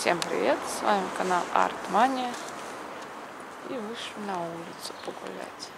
Всем привет, с вами канал Артмания и вышли на улицу погулять.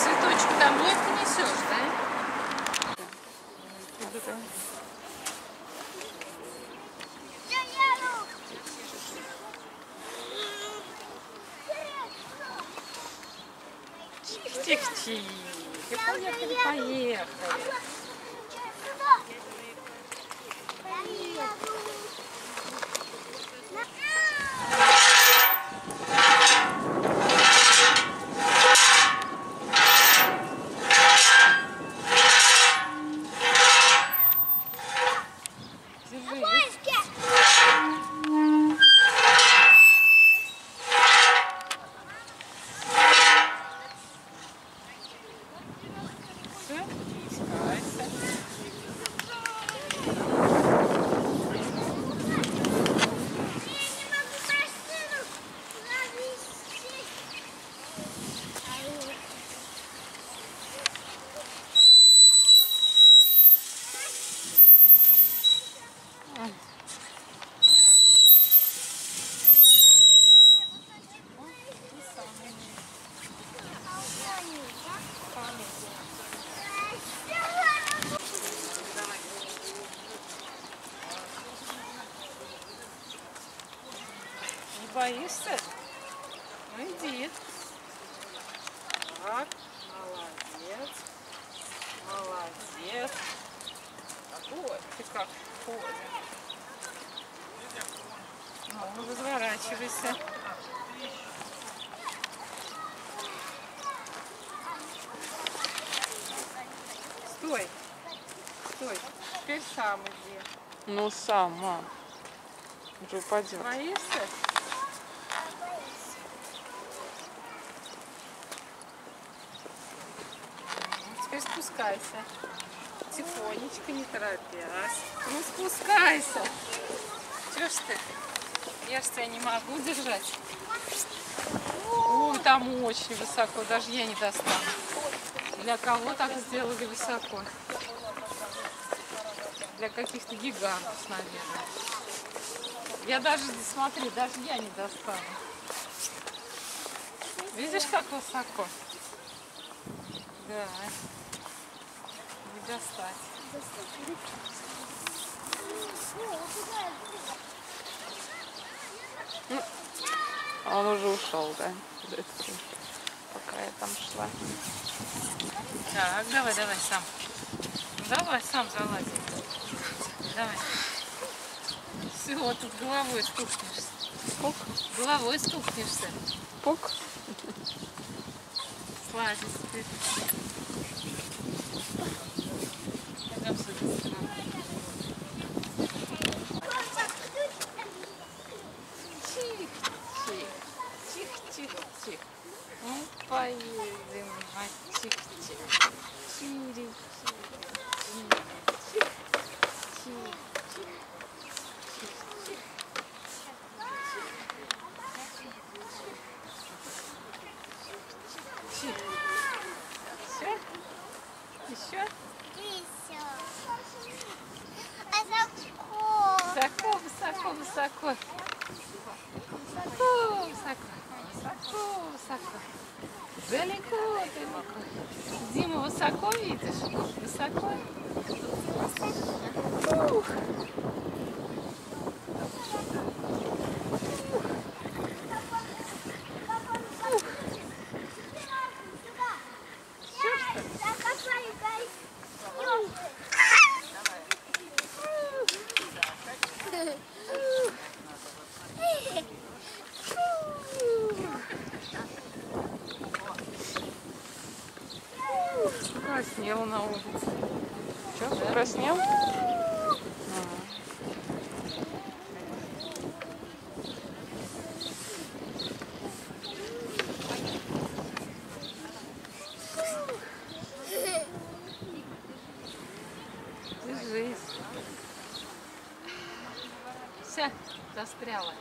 Цветочек домой ты несешь, да? Тихо-тихо-тихо. Поехали, поехали. Держи. Всё, спускайся. Не боишься? Ну иди. Так, молодец. Молодец. Ой, ты как форме. Ну, разворачивайся. Стой. Стой. Теперь сам иди. Ну сама. Уже упадет. Боишься? Ну, Теперь спускайся. Тихонечко, не торопясь. Ну спускайся. Чего ж ты? Я ж тебя не могу держать. Ой, там очень высоко, даже я не достану. Для кого так сделали высоко? Для каких-то гигантов, наверное. Я даже, смотри, даже я не достану. Видишь, как высоко? Да. Достать. А Он уже ушел, да? Пока я там шла. Так, давай, давай сам. Давай, сам залазь. Давай. Все, тут головой стукнешься. Пук, Головой стукнешься. пук. Слазь теперь. いっぱい全部チクチクチリチリ Зиму высоко видишь? Высоко. Ух. Ух. Че, покраснел? Держись. Вся застряла.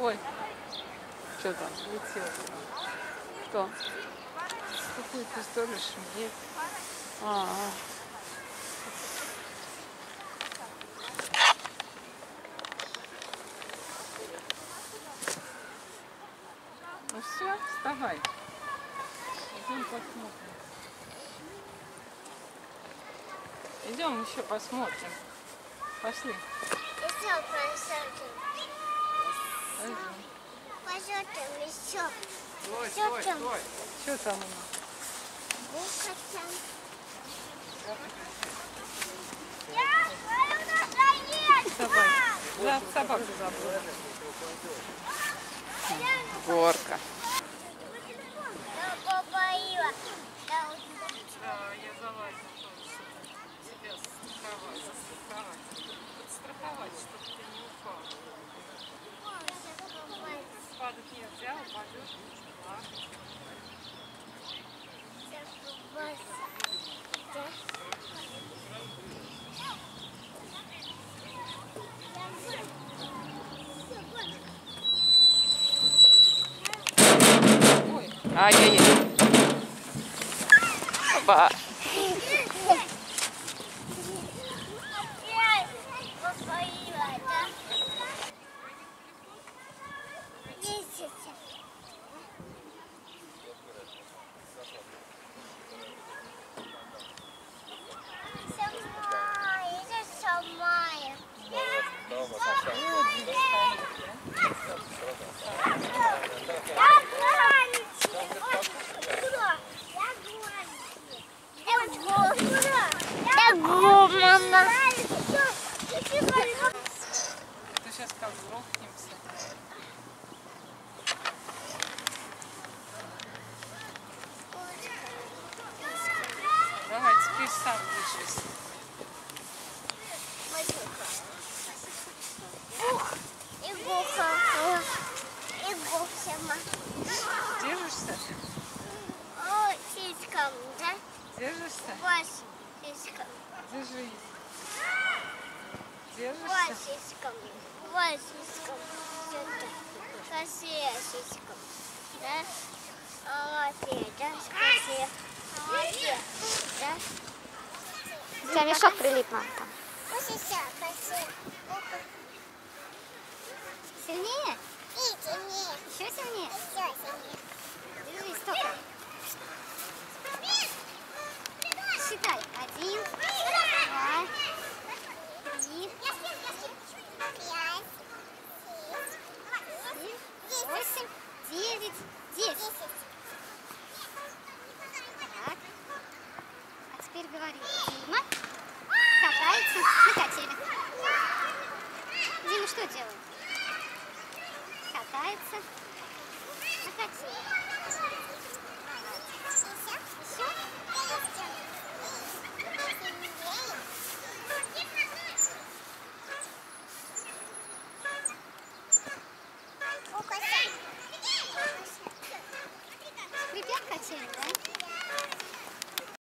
Ой, Что там? летел. Что? Какую-то историю шумит. А, Ну все, вставай. Идем посмотрим. Идем еще посмотрим. Пошли. Еще посмотрим. Посмотрим еще. Стой, стой, стой. Что там у нас? Бука там. Я хочу надоесть. Давай. За собаку забыла. горка. Я побоила. Я Да, я залазила тоже, чтобы тебя страховать, застраховать. Подстраховать, чтобы ты не упал. Падать нельзя, упадешь. Ладно. Ой, Ай-яй-яй. Опа. Мама. ты сейчас как грохнемся. Теперь сам держись. Ух, игуха. Игуха. Держишься? О, сиськам, да? Держишься? Ваш сиськам. Держись. Ваш Держишься? сиськам. Ваш сиськам. Красивая сиськам. Да? Молодец, да? Красивая. Молодец, да? У тебя мешок прилип, мам, там. Сильнее? И сильнее. Еще сильнее? Еще сильнее. Держись, стопай. Считай. Один, два, три, семь, восемь, девять, десять. Так. А теперь говори. Дима катается на качелях. Дима что делает? Катается качелях.